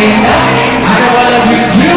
I don't wanna be